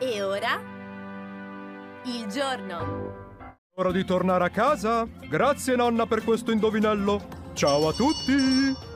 E ora? Il giorno. Ora di tornare a casa? Grazie nonna per questo indovinello. Ciao a tutti!